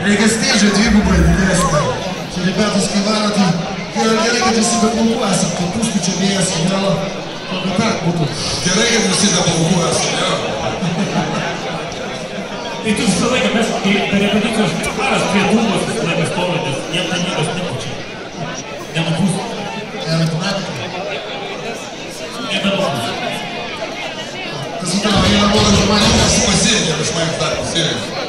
Reikia stėdžio dvigubai didesnį. Čia rebetas kai varo, tai gerai, gerai, kad visi be plaukų esam, tai puškų čia vėjas, galo, bet tak būtų. Gerai, kad visi be plaukų esame. jo. Tai tu visą laiką mes, per repeticijos karas prie dūmos visą laiką stovintis, jiem ten niekas nepučia. Nenupūs, nebenupūs. Tas būtų, jie buvo žmonės. Visi pasirinkę iš manęs dar pasirinkę.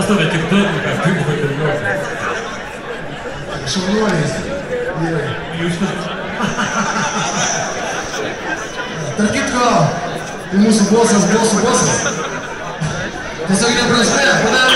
Pas tave tik dailininkas dirbo ir jo. Šaunuolis. Jūs Tarp kitko, tai mūsų bosas, bosų bosas. Tiesiog neprasme, padarė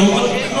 uma